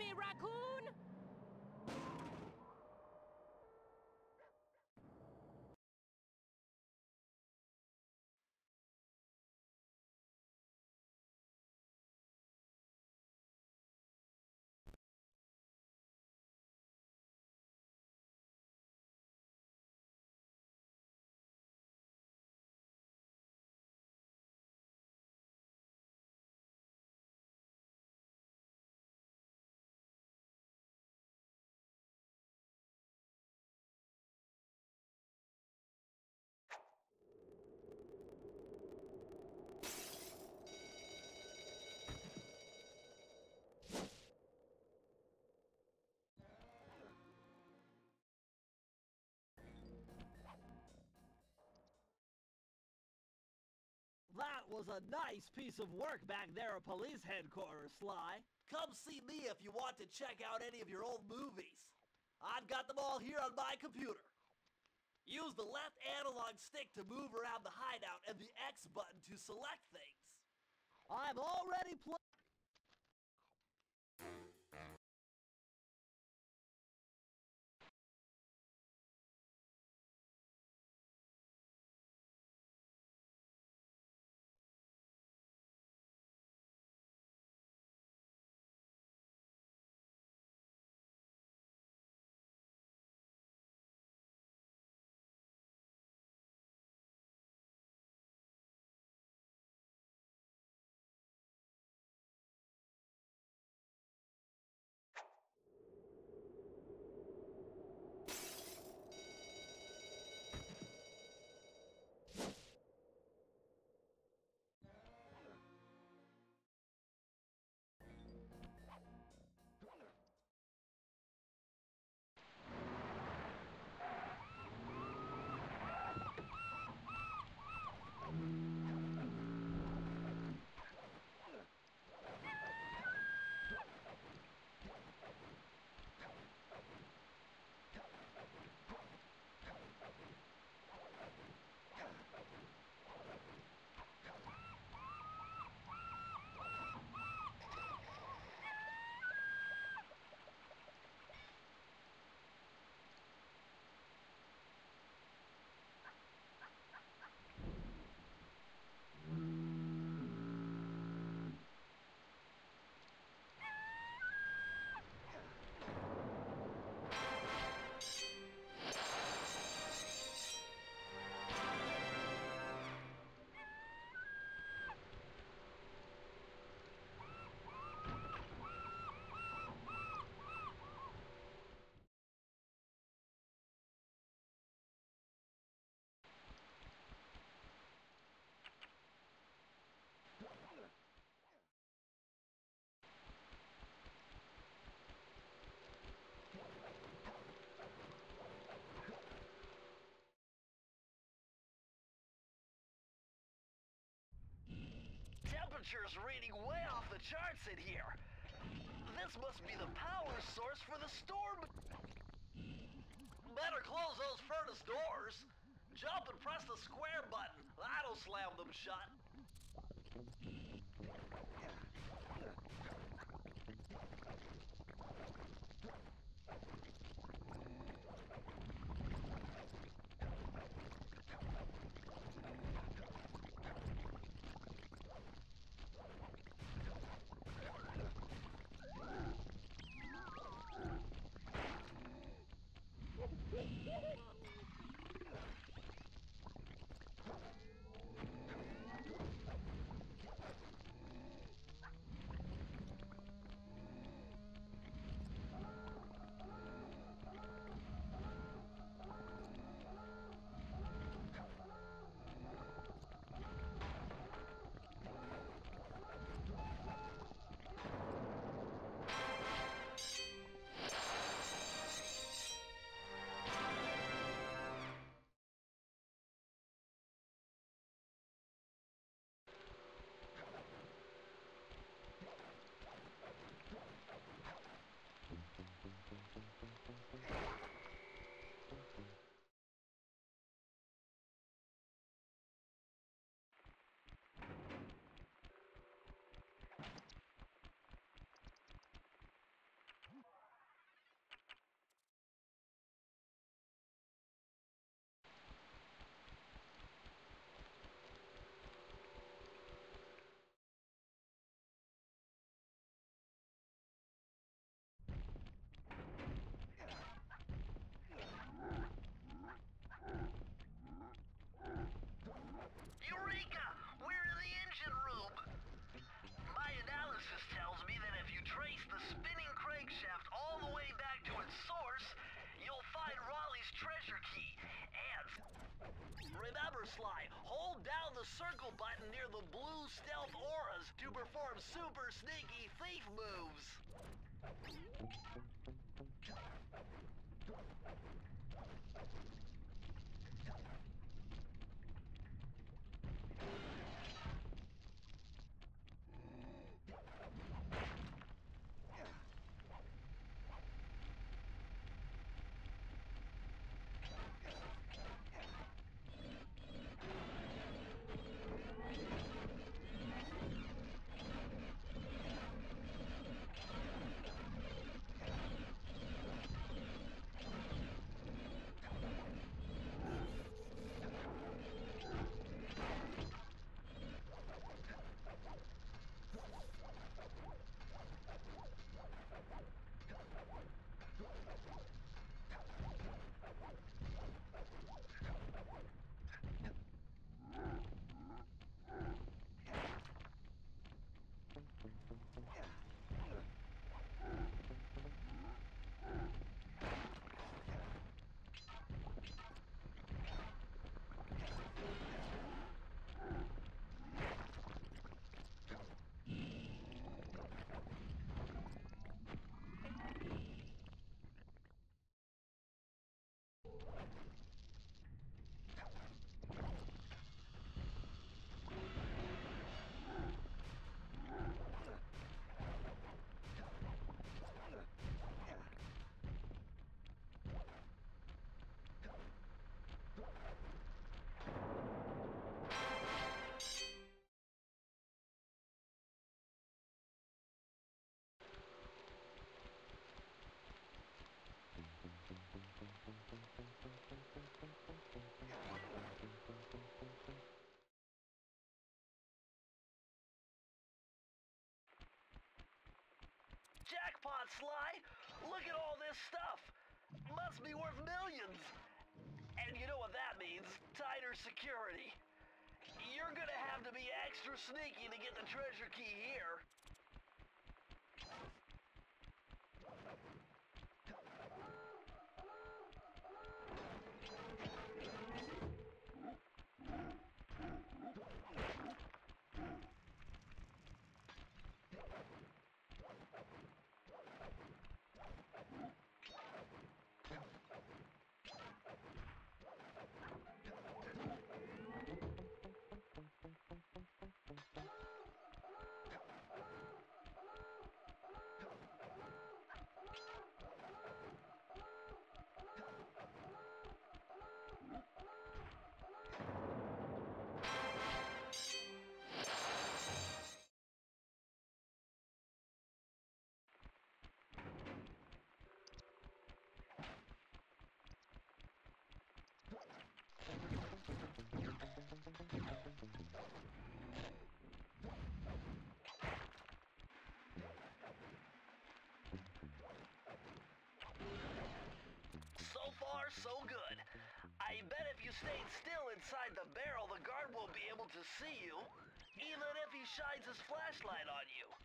me, raccoon! Was a nice piece of work back there at police headquarters, Sly. Come see me if you want to check out any of your old movies. I've got them all here on my computer. Use the left analog stick to move around the hideout and the X button to select things. I've already played. Temperature's reading way off the charts in here. This must be the power source for the storm. Better close those furnace doors. Jump and press the square button. That'll slam them shut. Sly, hold down the circle button near the blue stealth auras to perform super sneaky thief moves. Not, Sly? Look at all this stuff. Must be worth millions. And you know what that means? Tighter security. You're gonna have to be extra sneaky to get the treasure key here. Stayed still inside the barrel, the guard won't be able to see you, even if he shines his flashlight on you.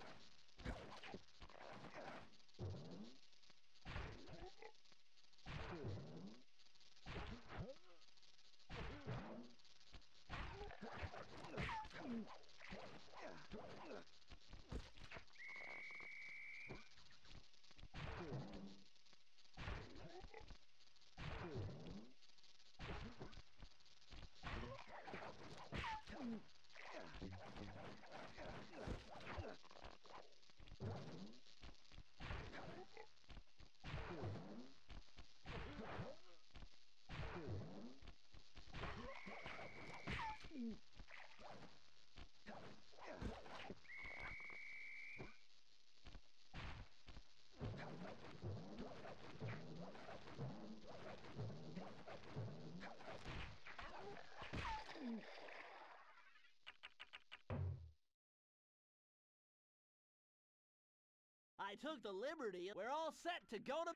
I took the liberty. We're all set to go to.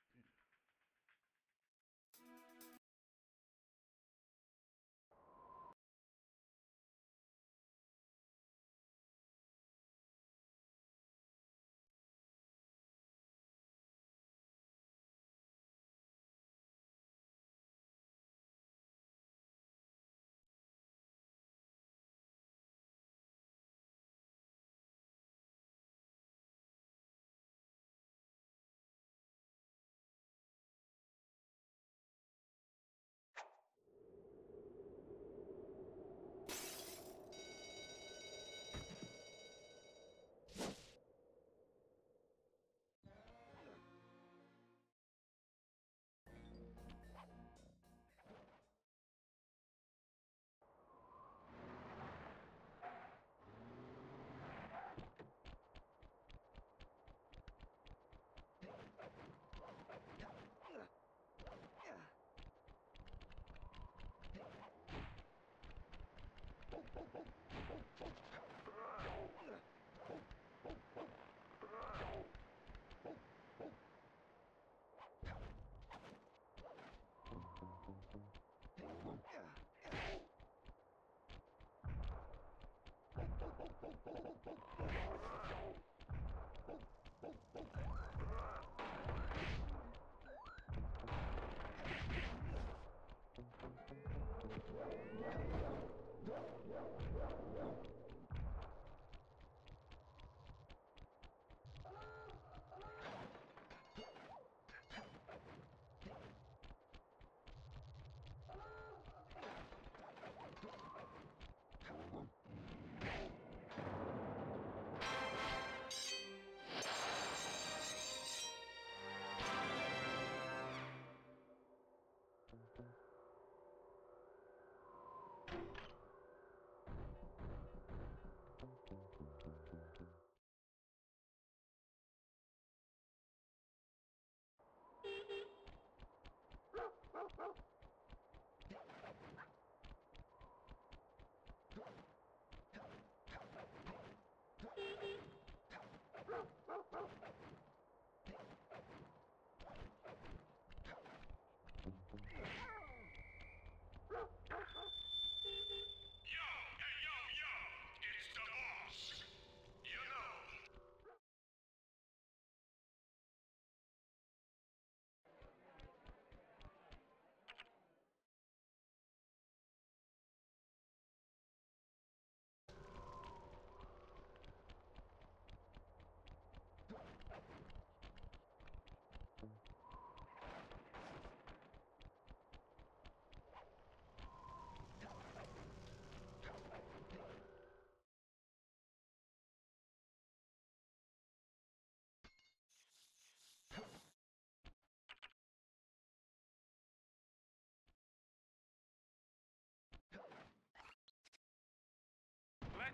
Oh, oh, oh.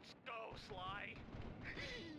Let's go, Sly.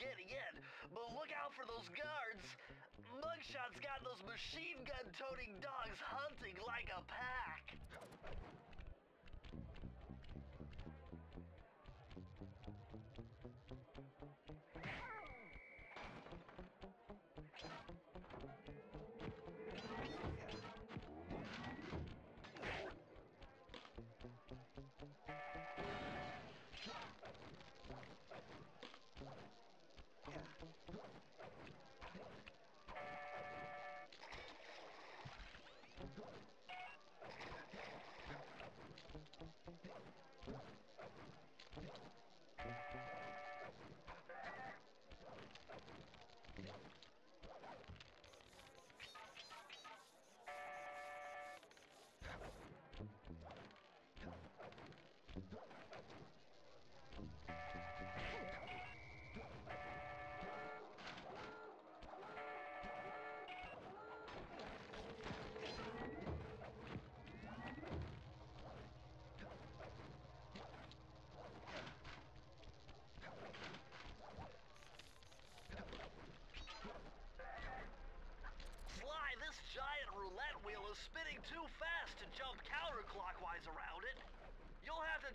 Getting in, but look out for those guards. Mugshot's got those machine gun toting dogs hunting like a pack.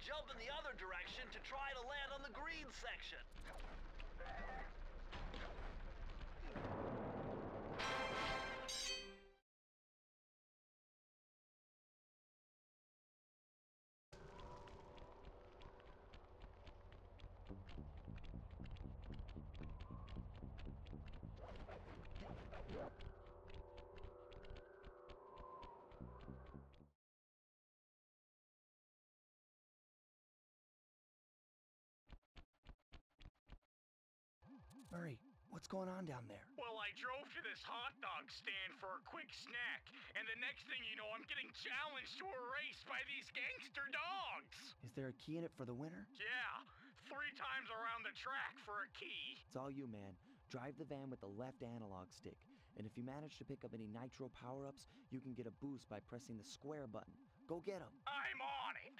Jump in the other direction to try to land on the green section. Murray, what's going on down there? Well, I drove to this hot dog stand for a quick snack, and the next thing you know, I'm getting challenged to a race by these gangster dogs. Is there a key in it for the winner? Yeah, three times around the track for a key. It's all you, man. Drive the van with the left analog stick. And if you manage to pick up any nitro power ups, you can get a boost by pressing the square button. Go get 'em. I'm on it.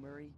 Murray.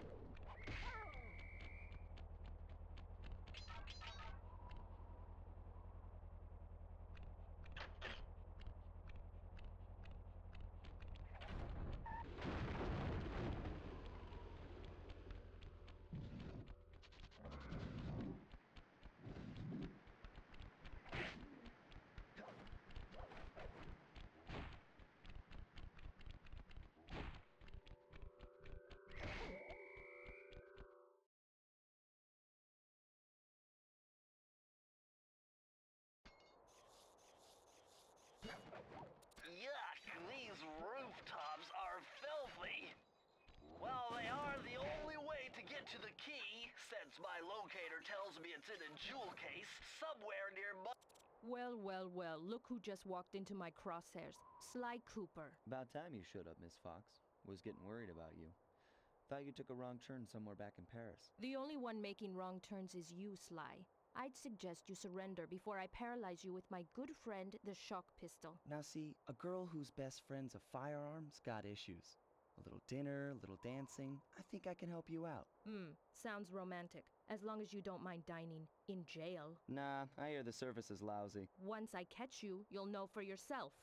to the key, since my locator tells me it's in a jewel case somewhere nearby. Well, well, well, look who just walked into my crosshairs. Sly Cooper. About time you showed up, Miss Fox. Was getting worried about you. Thought you took a wrong turn somewhere back in Paris. The only one making wrong turns is you, Sly. I'd suggest you surrender before I paralyze you with my good friend, the shock pistol. Now, see, a girl whose best friend's a firearm's got issues. A little dinner, a little dancing. I think I can help you out. Hmm, sounds romantic. As long as you don't mind dining in jail. Nah, I hear the service is lousy. Once I catch you, you'll know for yourself.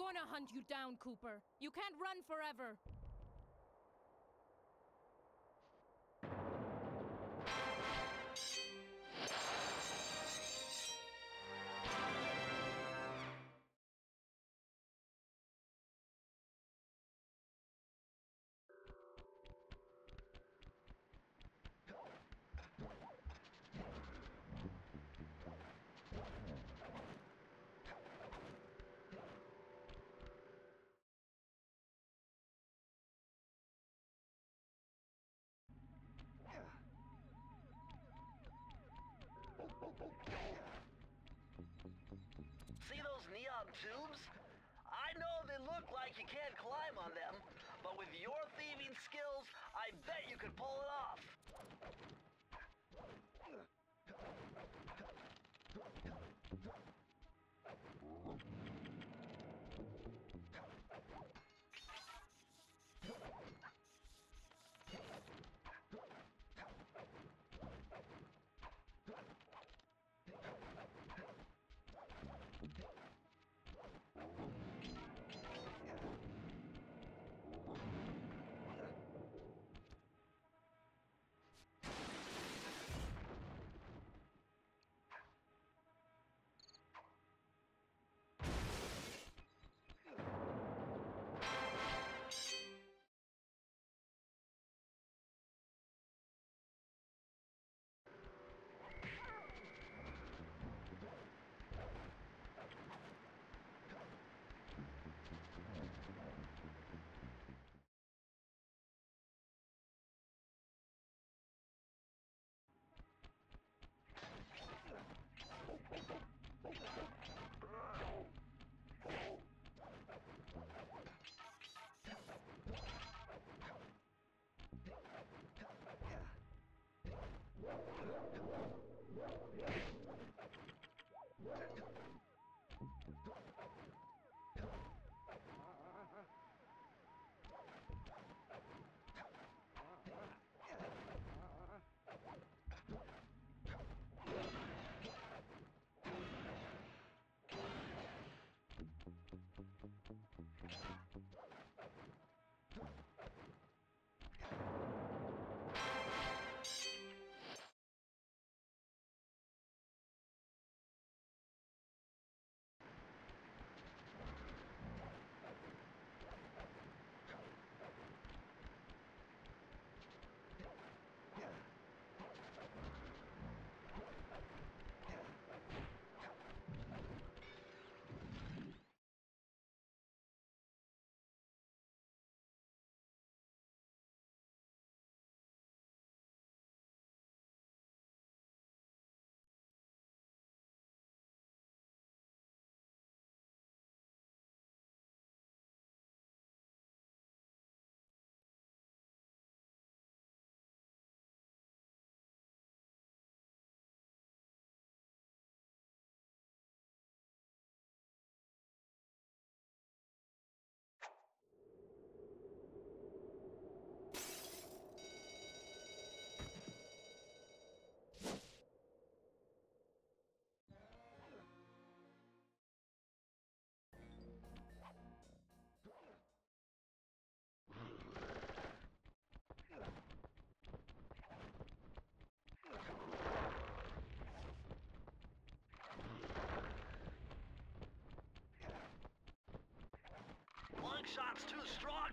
Gonna hunt you down, Cooper. You can't run forever. You can't climb on them, but with your thieving skills, I bet you could pull it off.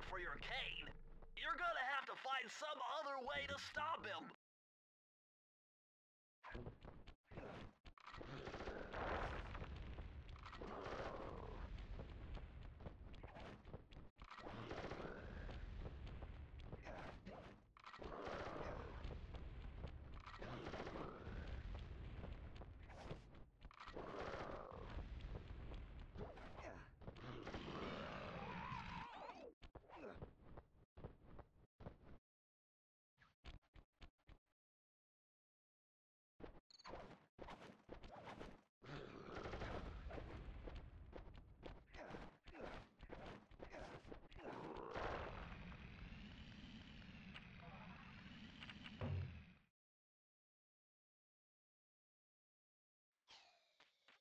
For your cane. You're gonna have to find some other way to stop him.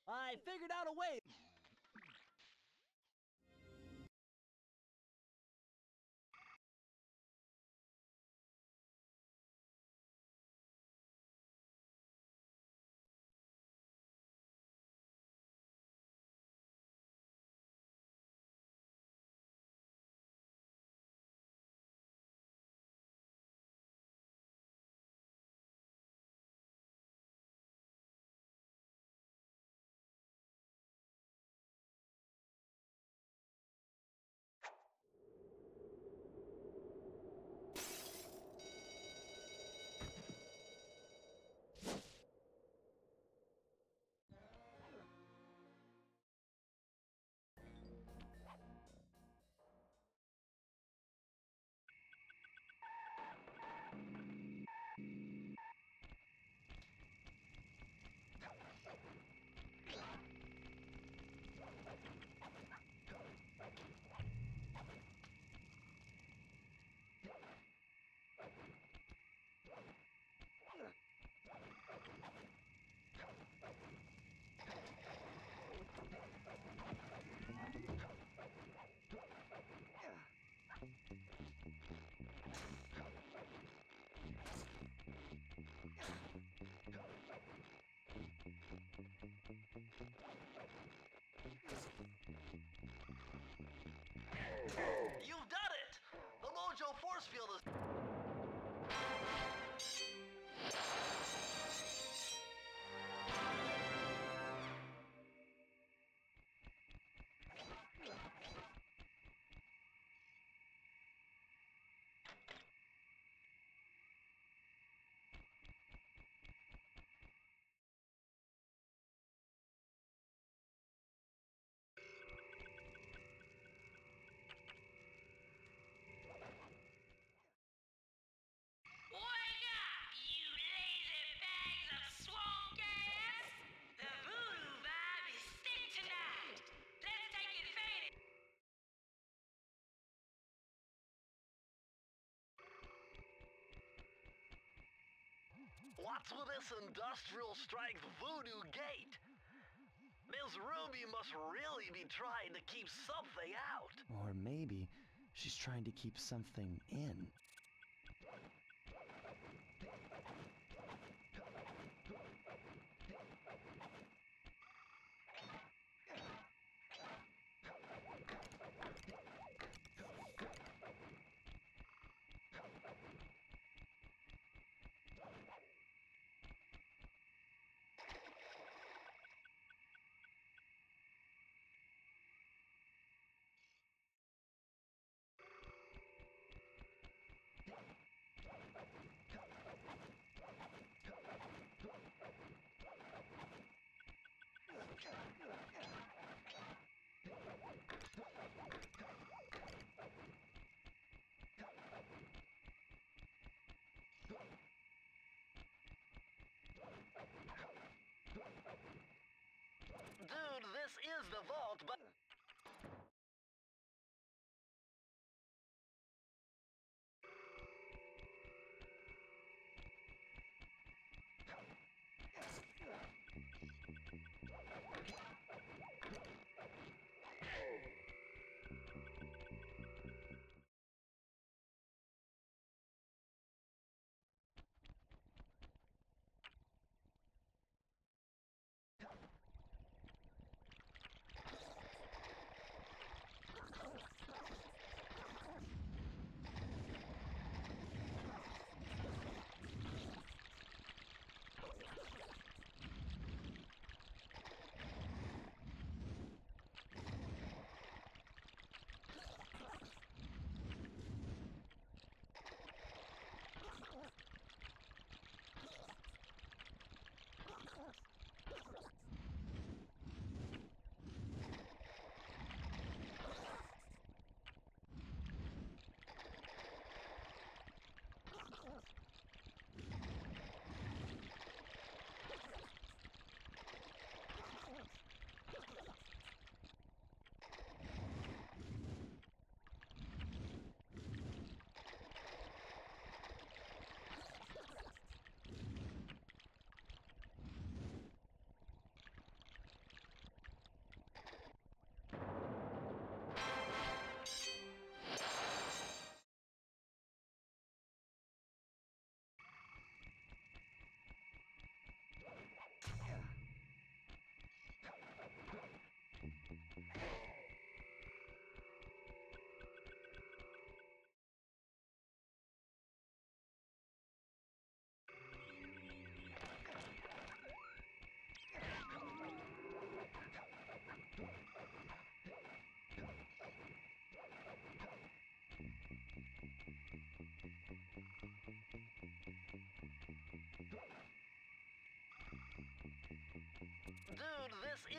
I figured out a way. What's with this industrial strength voodoo gate? Ms. Ruby must really be trying to keep something out. Or maybe she's trying to keep something in. Dude, this is the vault, but.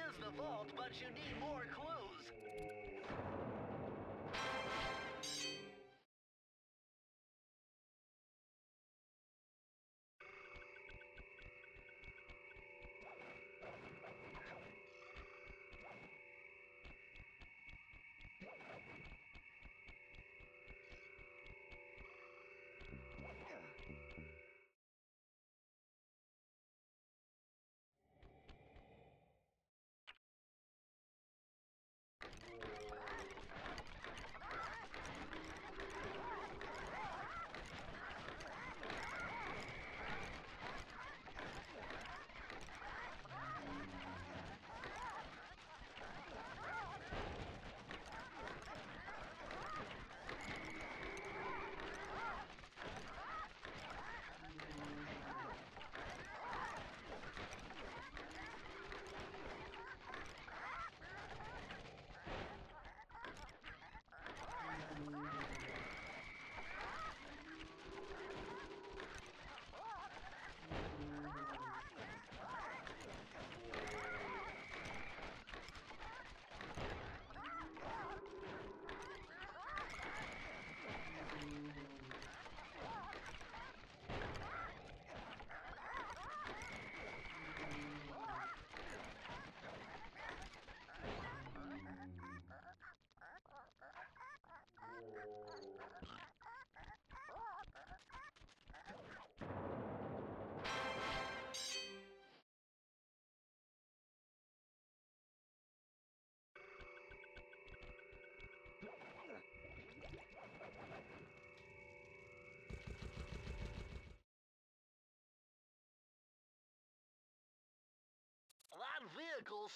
Is the vault, but you need more clues.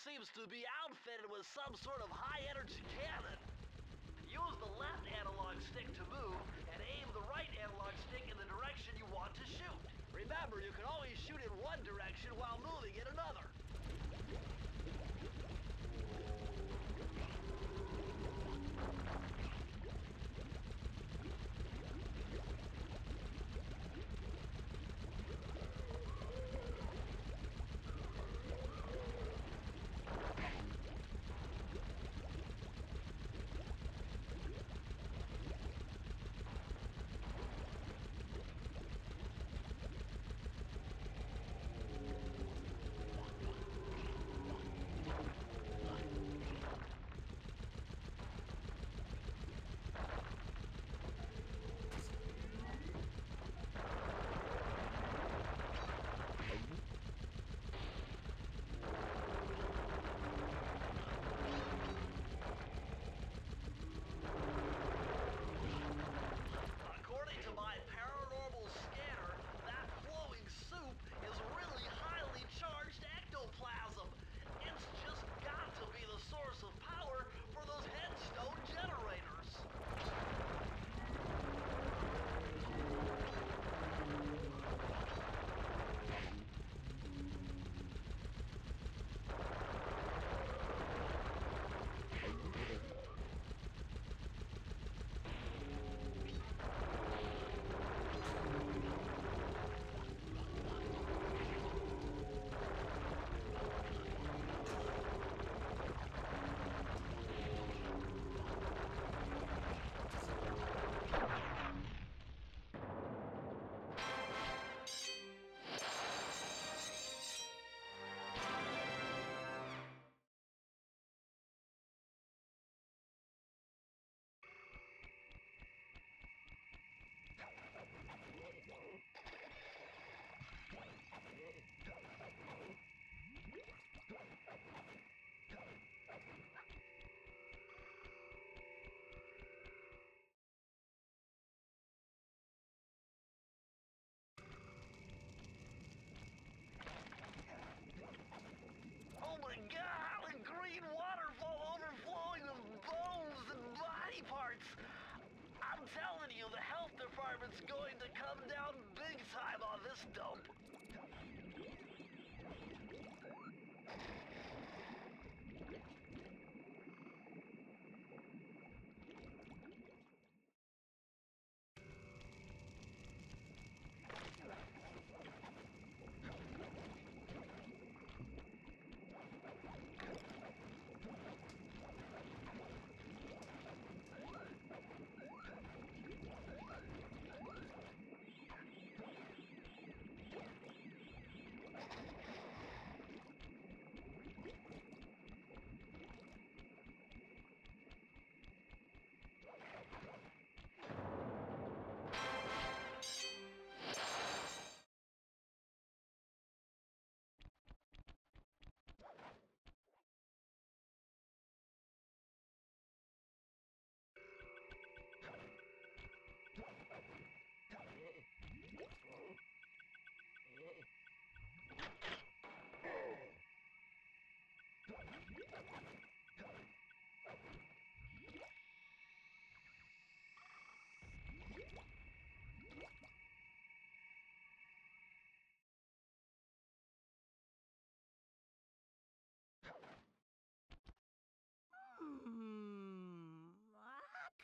Seems to be outfitted with some sort of high-energy cannon. Use the left analog stick to move, and aim the right analog stick in the direction you want to shoot. Remember, you can always shoot in one direction while moving in another. Department's going to come down big time on this dump.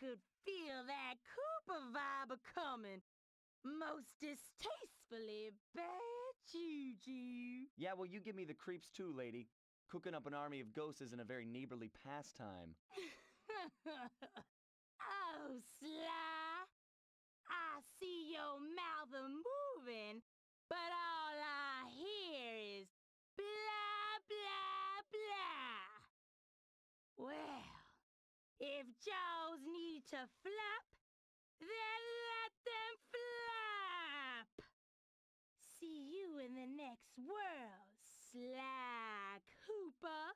Could feel that Cooper vibe coming. Most distastefully bad juju. Yeah, well, you give me the creeps too, lady. Cooking up an army of ghosts isn't a very neighborly pastime. oh, Sly. I see your mouth a moving, but all I hear is blah, blah, blah. Well, if jaws need to flap, then let them flap. See you in the next world, Sly Cooper.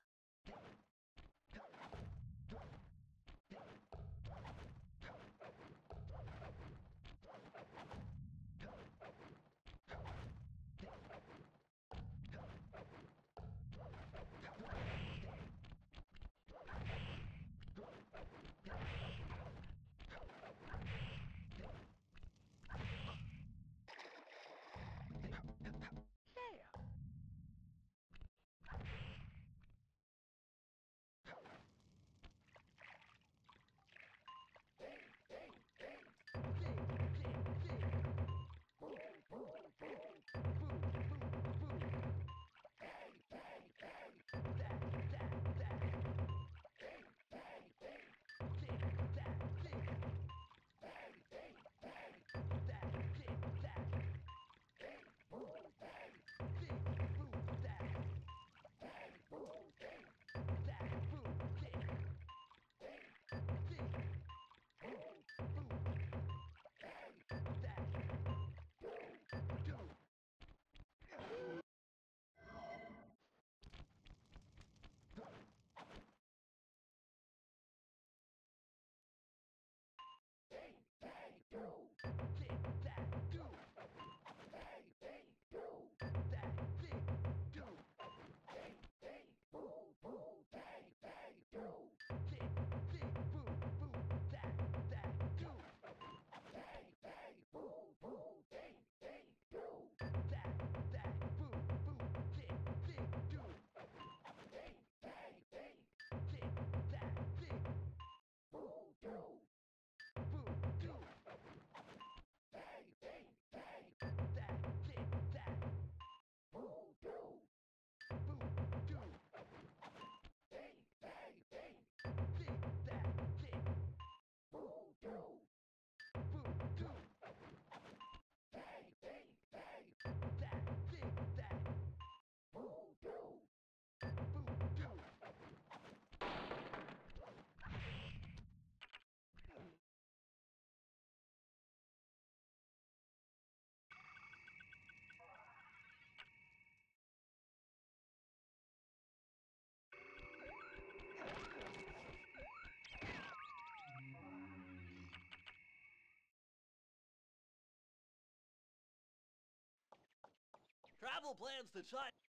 Travel plans to China.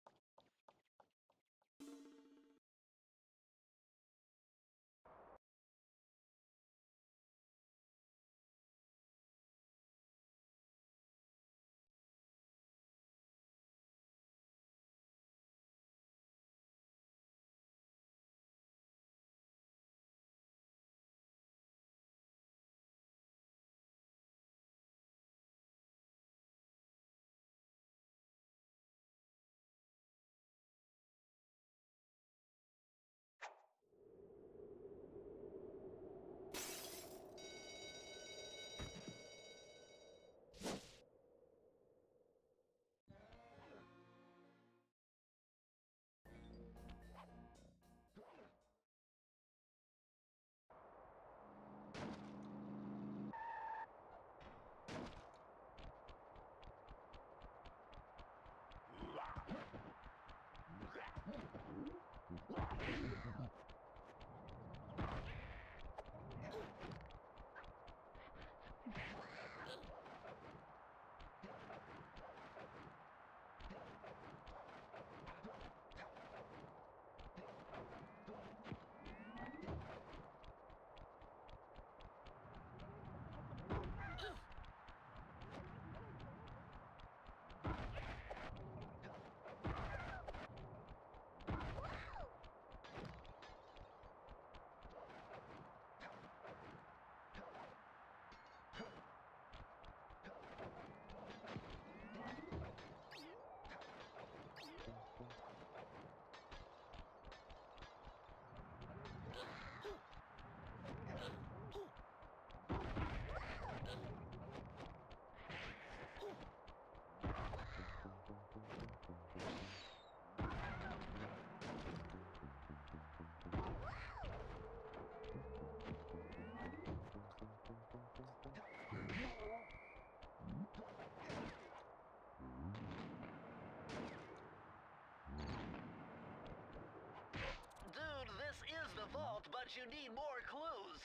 You need more clues.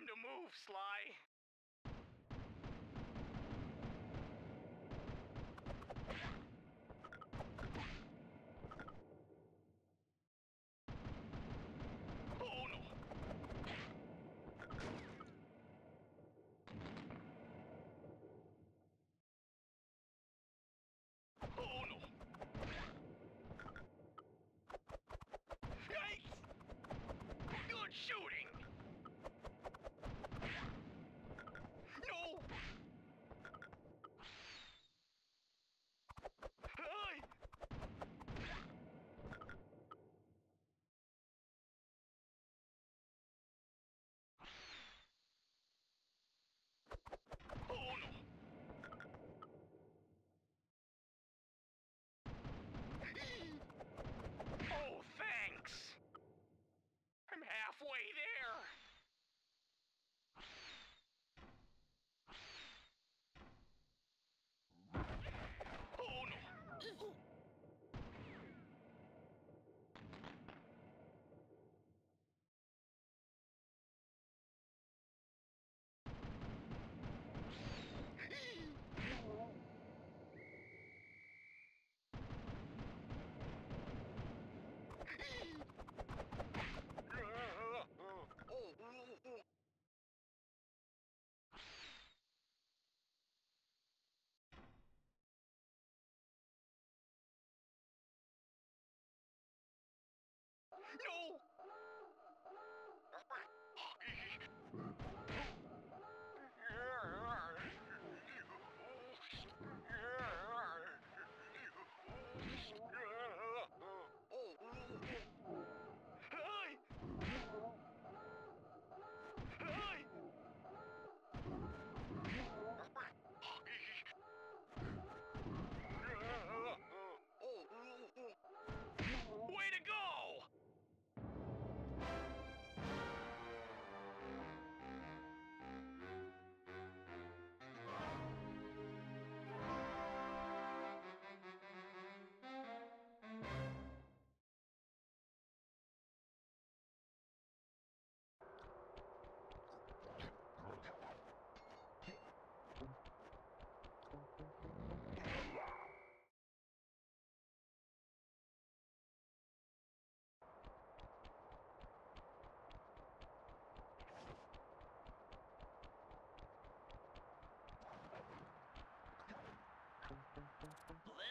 Time to move, Sly. Oh no. Oh no. Yikes! Good shooting! No! Hey! Oh no! Oh, thanks! I'm halfway there! Oh no! No!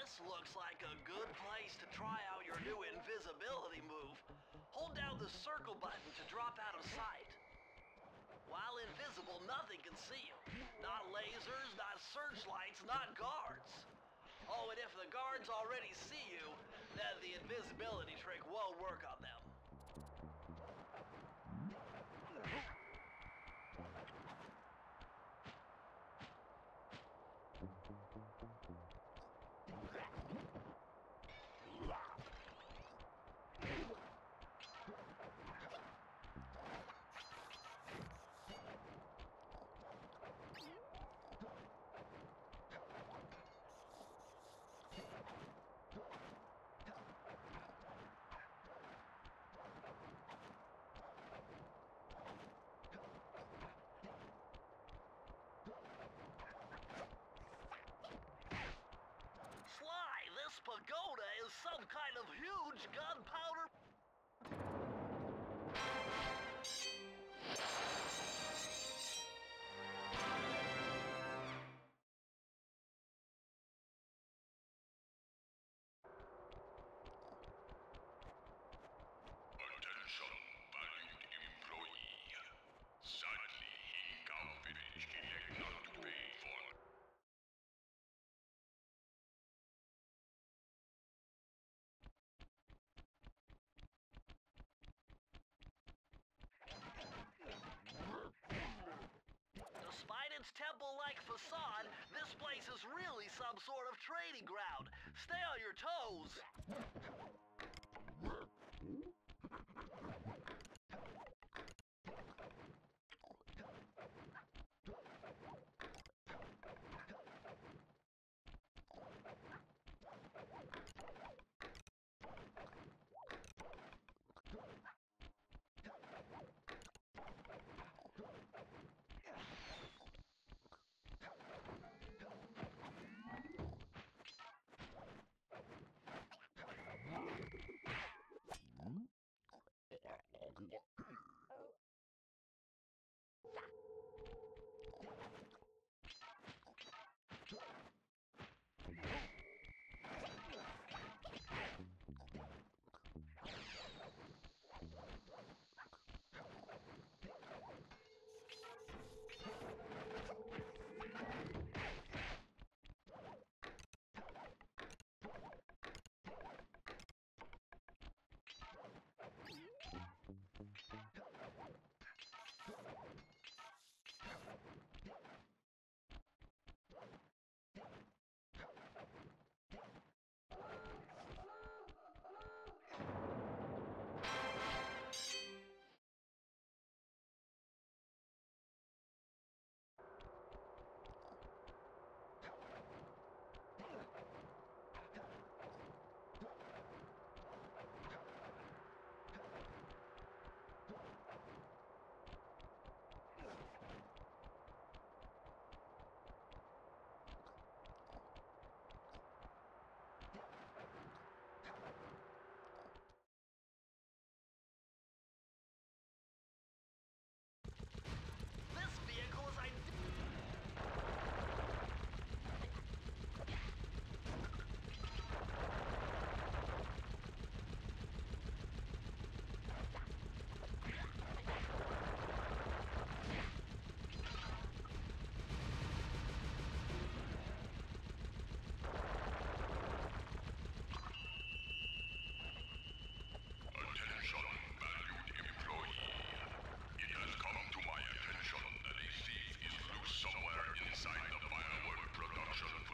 This looks like a good place to try out your new invisibility move. Hold down the circle button to drop out of sight. While invisible, nothing can see you. Not lasers, not searchlights, not guards. Oh, and if the guards already see you, then the invisibility trick won't work on them. like facade, this place is really some sort of trading ground. Stay on your toes!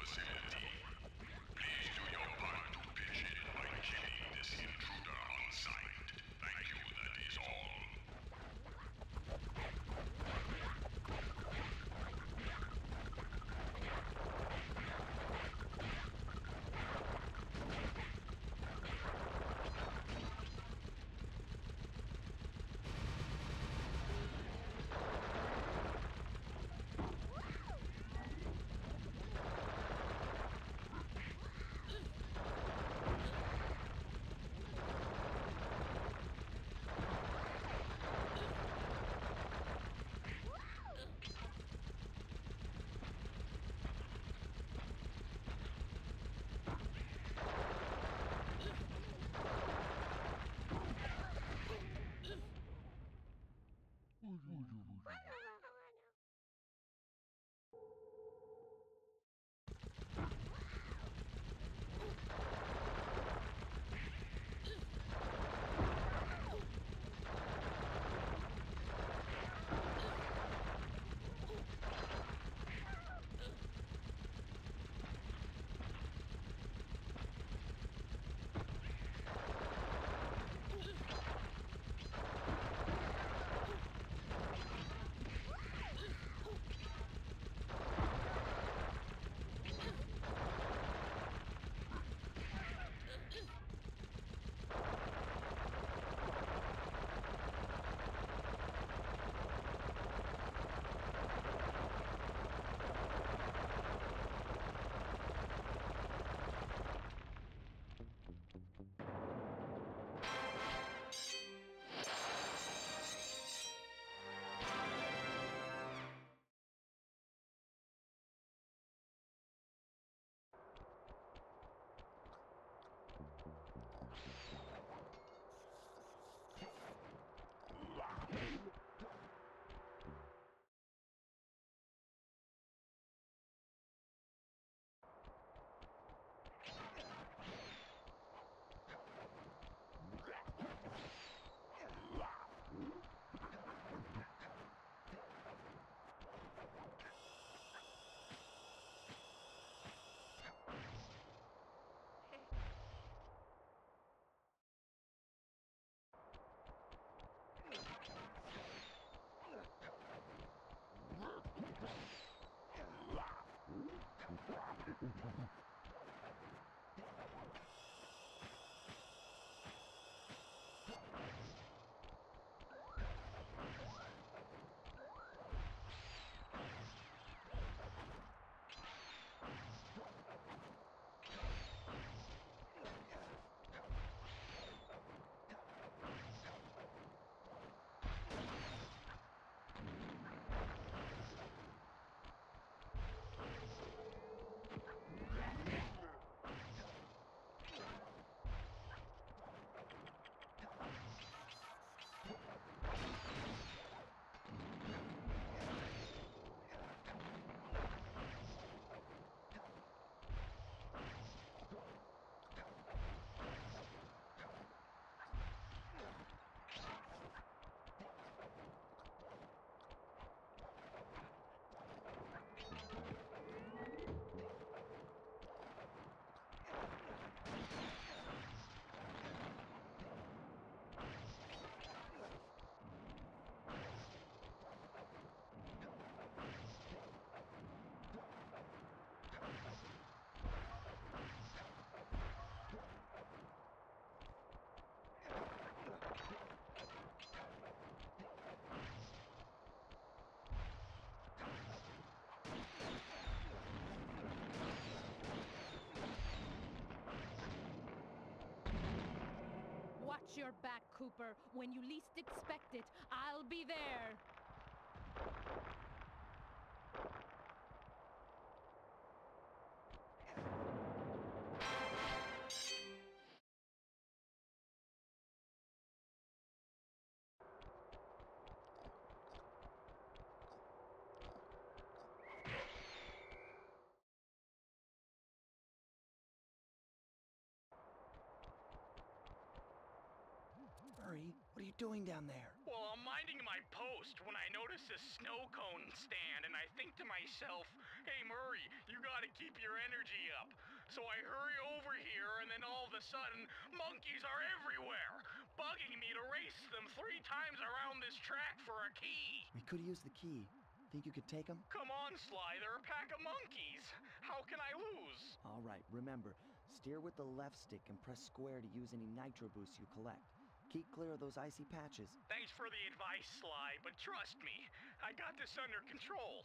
facility. ou pas. Your back, Cooper. When you least expect it, I'll be there. What are you doing down there? Well, I'm minding my post when I notice a snow cone stand, and I think to myself, hey, Murray, you gotta keep your energy up. So I hurry over here, and then all of a sudden, monkeys are everywhere, bugging me to race them three times around this track for a key. We could use the key. Think you could take him? Come on, Sly, they're a pack of monkeys. How can I lose? All right, remember, steer with the left stick and press square to use any nitro boosts you collect. Keep clear of those icy patches. Thanks for the advice, Sly, but trust me, I got this under control.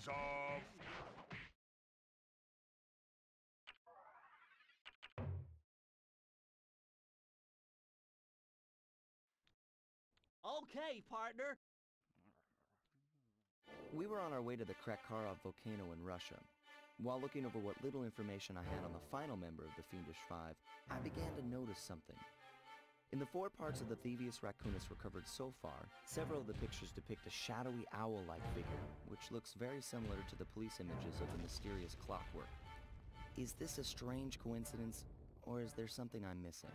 Palms off! Okay, partner. We were on our way to the Krakkarov volcano in Russia. While looking over what little information I had on the final member of the Fiendish Five, I began to notice something. In the four parts of the Thievius Raccoonus recovered so far, several of the pictures depict a shadowy owl-like figure, which looks very similar to the police images of the mysterious clockwork. Is this a strange coincidence, or is there something I'm missing?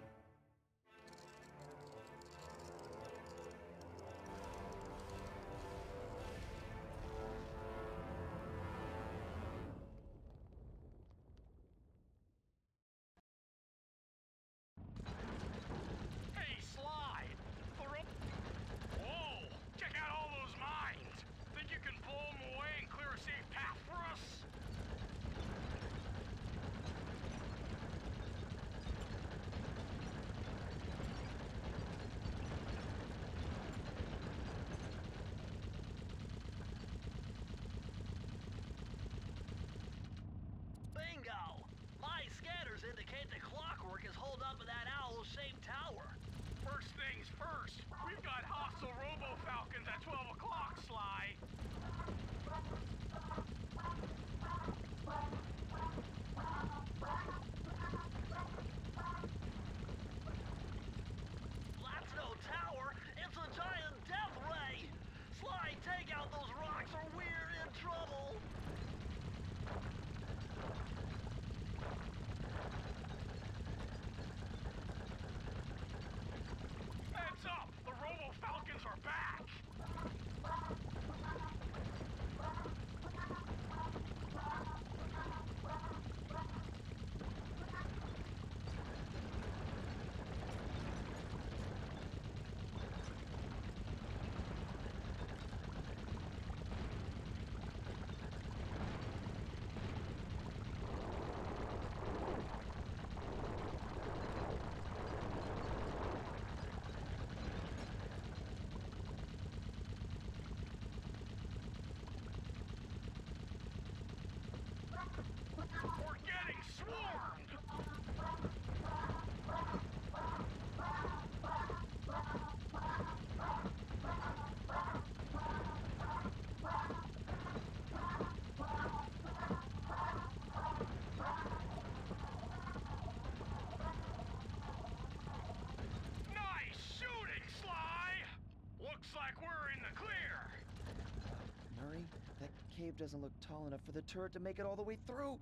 Cave doesn't look tall enough for the turret to make it all the way through.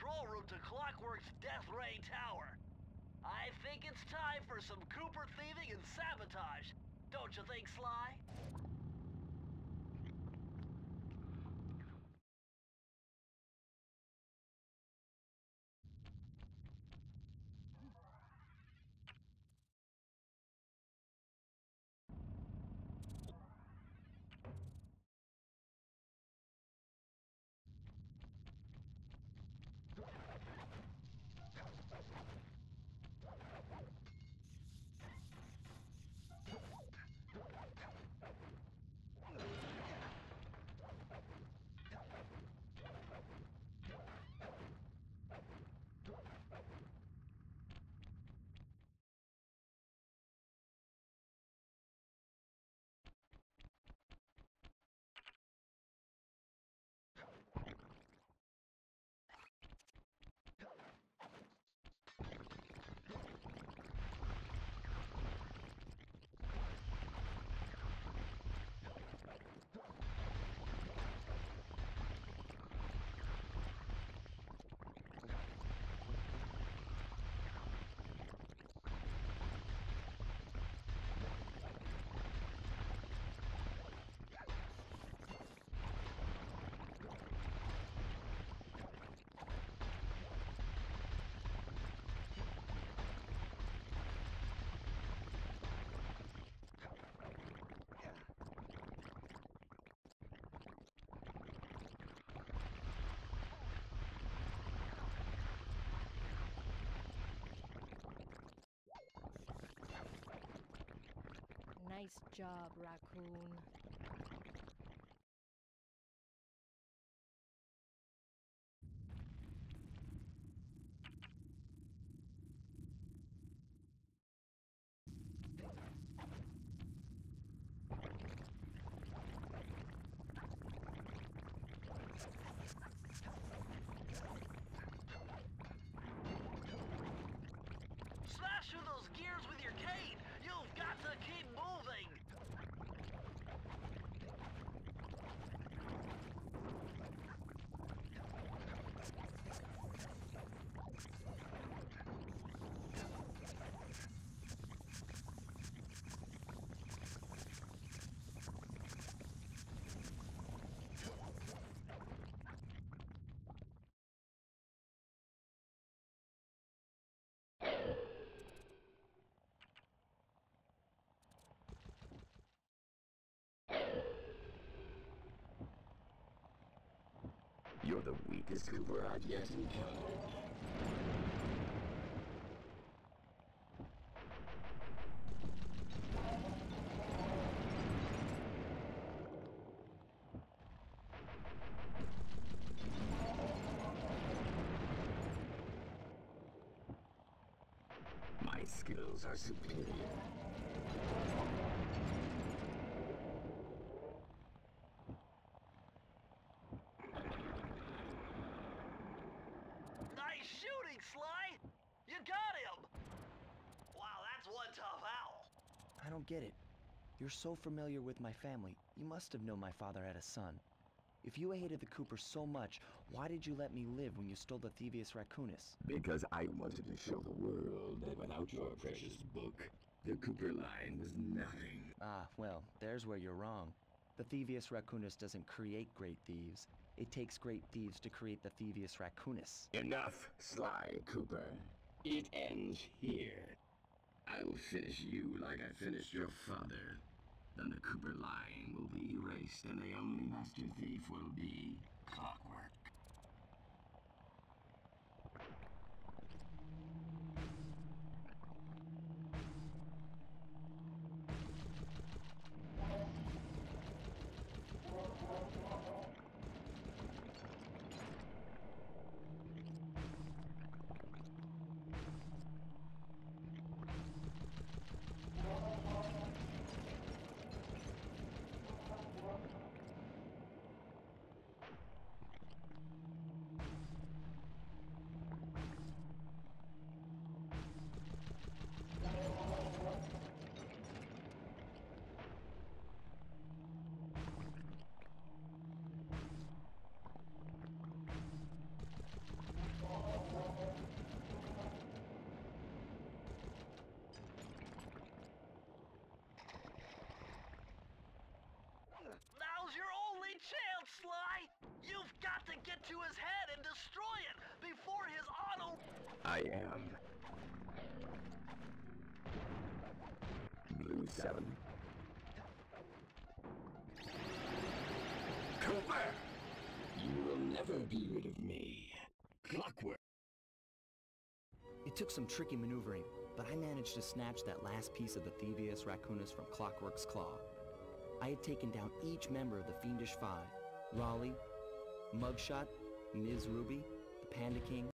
Control room to Clockwork's Death Ray Tower. I think it's time for some Cooper thieving and sabotage. Don't you think, Sly? Nice job, raccoon. Smash through those gears with your cane! You've got to keep moving! You're the weakest Cooper I've yet encountered. My skills are superior. I don't get it. You're so familiar with my family. You must have known my father had a son. If you hated the Coopers so much, why did you let me live when you stole the Thievius Raccoonus? Because I wanted to show the world that without your precious book, the Cooper line was nothing. Ah, well, there's where you're wrong. The Thievius Raccoonus doesn't create great thieves. It takes great thieves to create the Thievius Raccoonus. Enough, Sly Cooper. It ends here. I will finish you like I finished your father. Then the Cooper line will be erased and the only master thief will be Clockwork. Now's your only chance, Sly! You've got to get to his head and destroy it before his auto... I am. Blue 7. Cooper! You will never be rid of me. Clockwork. It took some tricky maneuvering, but I managed to snatch that last piece of the Thievius Raccoonus from Clockwork's claw. I had taken down each member of the Fiendish Five. Raleigh, Mugshot, Ms. Ruby, the Panda King,